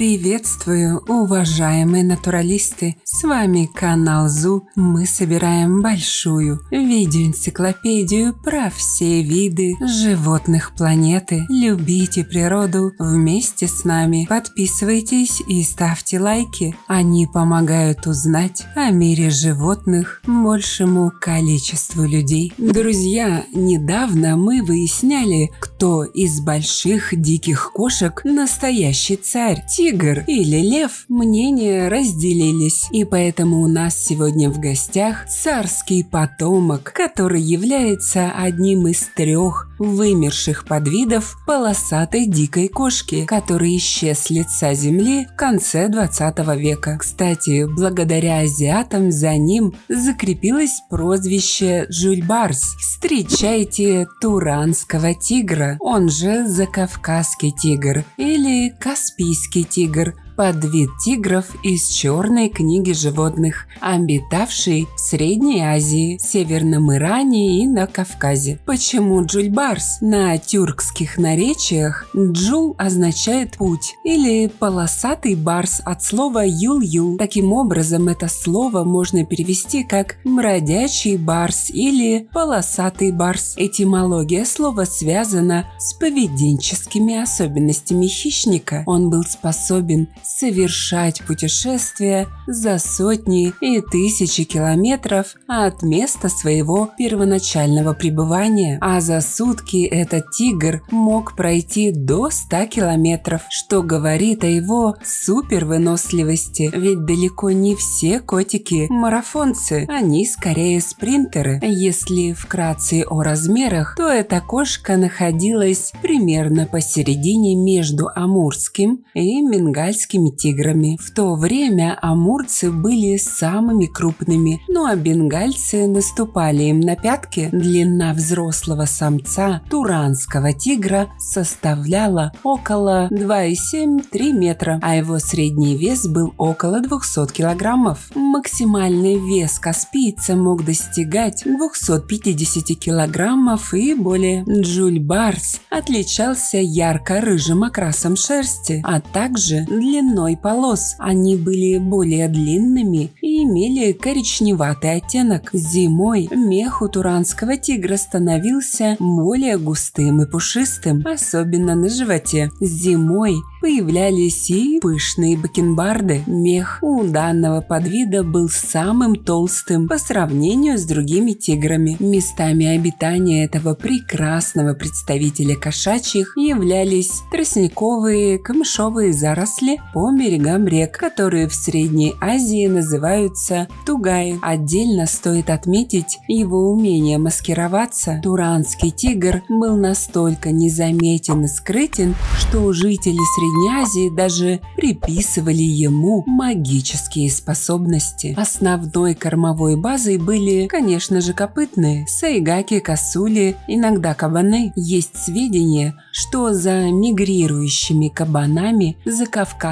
Приветствую, уважаемые натуралисты! С вами канал ЗУ. Мы собираем большую видеоэнциклопедию про все виды животных планеты. Любите природу вместе с нами. Подписывайтесь и ставьте лайки. Они помогают узнать о мире животных большему количеству людей. Друзья, недавно мы выясняли, кто из больших диких кошек настоящий царь тигр или лев, мнения разделились. И поэтому у нас сегодня в гостях царский потомок, который является одним из трех вымерших подвидов полосатой дикой кошки, который исчез с лица земли в конце 20 века. Кстати, благодаря азиатам за ним закрепилось прозвище Жульбарс. Встречайте туранского тигра, он же закавказский тигр или каспийский тигр – подвид тигров из черной книги животных, обитавший в Средней Азии, Северном Иране и на Кавказе. Почему джульбарс? На тюркских наречиях джул означает путь или полосатый барс от слова юл-юл. Таким образом, это слово можно перевести как бродячий барс или полосатый барс. Этимология слова связана с поведенческими особенностями хищника. Он был способен совершать путешествия за сотни и тысячи километров от места своего первоначального пребывания. А за сутки этот тигр мог пройти до 100 километров, что говорит о его супервыносливости. Ведь далеко не все котики марафонцы, они скорее спринтеры. Если вкратце о размерах, то эта кошка находилась примерно посередине между амурским и мингальским большими тиграми. В то время амурцы были самыми крупными, ну а бенгальцы наступали им на пятки. Длина взрослого самца туранского тигра составляла около 2,7-3 метра, а его средний вес был около 200 килограммов. Максимальный вес каспийца мог достигать 250 килограммов и более. Джуль Барс отличался ярко-рыжим окрасом шерсти, а также длиной длиной полос. Они были более длинными и имели коричневатый оттенок. Зимой мех у туранского тигра становился более густым и пушистым, особенно на животе. Зимой появлялись и пышные бакенбарды. Мех у данного подвида был самым толстым по сравнению с другими тиграми. Местами обитания этого прекрасного представителя кошачьих являлись тростниковые камышовые заросли по берегам рек, которые в Средней Азии называются тугаи. Отдельно стоит отметить его умение маскироваться. Туранский тигр был настолько незаметен и скрытен, что у жителей Средней Азии даже приписывали ему магические способности. Основной кормовой базой были, конечно же, копытные, сайгаки, косули, иногда кабаны. Есть сведения, что за мигрирующими кабанами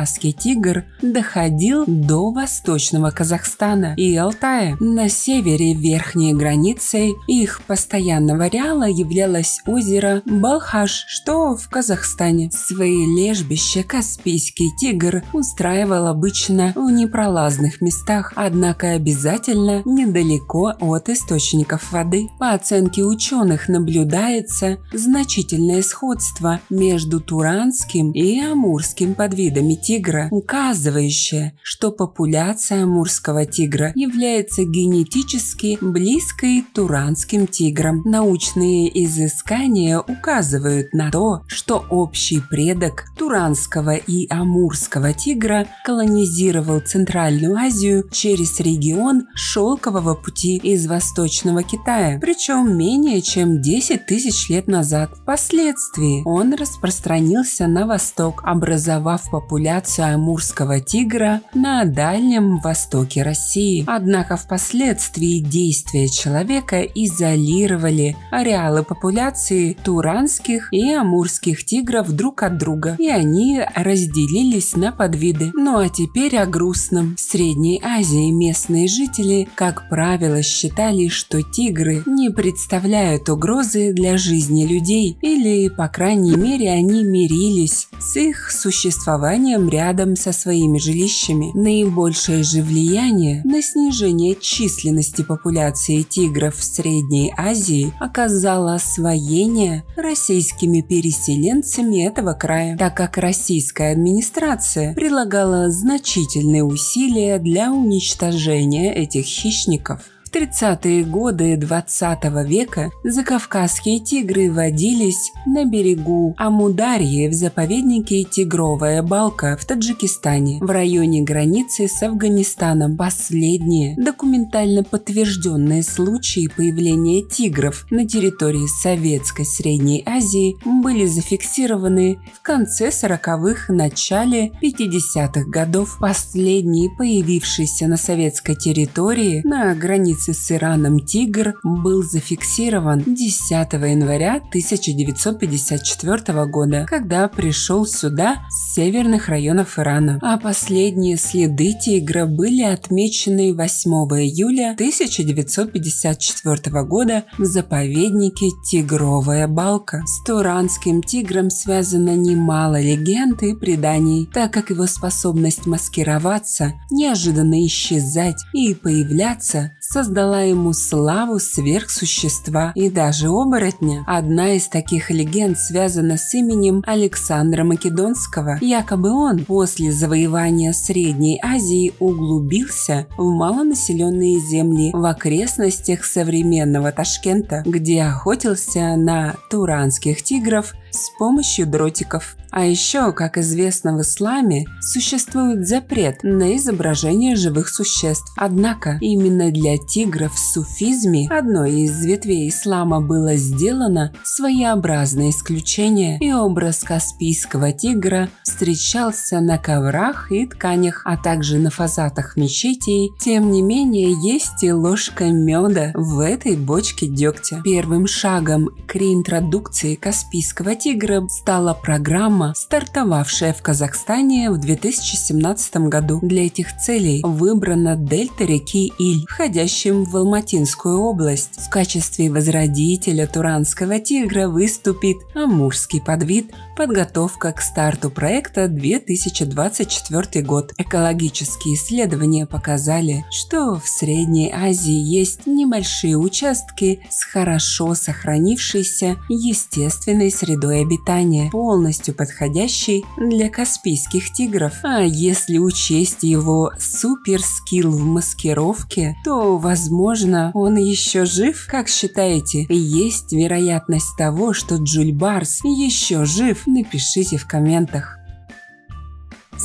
закавказский тигр доходил до восточного Казахстана и Алтая. На севере верхней границей их постоянного ареала являлось озеро Балхаш, что в Казахстане. Свои лежбища Каспийский тигр устраивал обычно в непролазных местах, однако обязательно недалеко от источников воды. По оценке ученых наблюдается значительное сходство между туранским и амурским подвидами тигра, указывающее, что популяция амурского тигра является генетически близкой туранским тиграм. Научные изыскания указывают на то, что общий предок туранского и Амурского тигра колонизировал Центральную Азию через регион Шелкового пути из Восточного Китая, причем менее чем 10 тысяч лет назад. Впоследствии он распространился на восток, образовав популяцию амурского тигра на Дальнем Востоке России. Однако впоследствии действия человека изолировали ареалы популяции туранских и амурских тигров друг от друга, и они разделились на подвиды. Ну а теперь о грустном. В Средней Азии местные жители, как правило, считали, что тигры не представляют угрозы для жизни людей, или, по крайней мере, они мирились с их существованием рядом со своими жилищами. Наибольшее же влияние на снижение численности популяции тигров в Средней Азии оказало освоение российскими переселенцами этого края, так как российская администрация прилагала значительные усилия для уничтожения этих хищников. В 30-е годы 20 века закавказские тигры водились на берегу Амударьи в заповеднике Тигровая Балка в Таджикистане в районе границы с Афганистаном. Последние документально подтвержденные случаи появления тигров на территории Советской Средней Азии были зафиксированы в конце 40-х, начале 50-х годов. Последний, появившийся на советской территории на границе границы с Ираном «Тигр» был зафиксирован 10 января 1954 года, когда пришел сюда с северных районов Ирана. А последние следы «Тигра» были отмечены 8 июля 1954 года в заповеднике Тигровая Балка. С туранским тигром связано немало легенд и преданий, так как его способность маскироваться, неожиданно исчезать и появляться создала ему славу сверхсущества и даже оборотня. Одна из таких легенд связана с именем Александра Македонского. Якобы он после завоевания Средней Азии углубился в малонаселенные земли в окрестностях современного Ташкента, где охотился на туранских тигров с помощью дротиков. А еще, как известно в исламе, существует запрет на изображение живых существ. Однако именно для тигров в суфизме одной из ветвей ислама было сделано своеобразное исключение, и образ каспийского тигра встречался на коврах и тканях, а также на фазатах мечетей. Тем не менее, есть и ложка меда в этой бочке дегтя. Первым шагом к реинтродукции каспийского тигра стала программа, стартовавшая в Казахстане в 2017 году. Для этих целей выбрана дельта реки Иль, входящим в Алматинскую область. В качестве возродителя туранского тигра выступит амурский подвид Подготовка к старту проекта 2024 год. Экологические исследования показали, что в Средней Азии есть небольшие участки с хорошо сохранившейся естественной средой обитания, полностью подходящей для каспийских тигров. А если учесть его суперскилл в маскировке, то, возможно, он еще жив? Как считаете, есть вероятность того, что Джульбарс еще жив? напишите в комментах.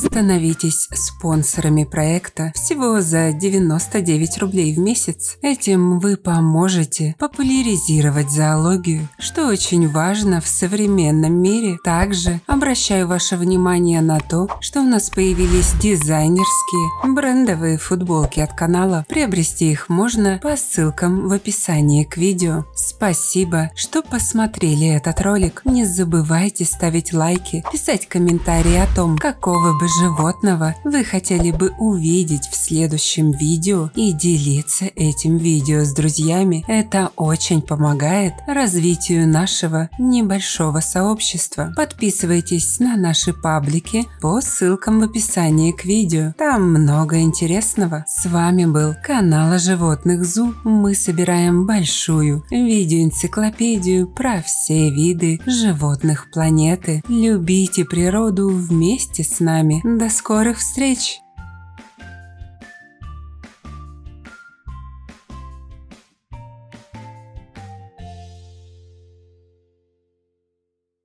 Становитесь спонсорами проекта всего за 99 рублей в месяц. Этим вы поможете популяризировать зоологию, что очень важно в современном мире. Также обращаю ваше внимание на то, что у нас появились дизайнерские брендовые футболки от канала. Приобрести их можно по ссылкам в описании к видео. Спасибо, что посмотрели этот ролик. Не забывайте ставить лайки, писать комментарии о том, какого бы животного вы хотели бы увидеть в следующем видео и делиться этим видео с друзьями. Это очень помогает развитию нашего небольшого сообщества. Подписывайтесь на наши паблики по ссылкам в описании к видео. Там много интересного. С вами был канал о животных ЗУ. Мы собираем большую видеоэнциклопедию про все виды животных планеты. Любите природу вместе с нами вами. До скорых встреч!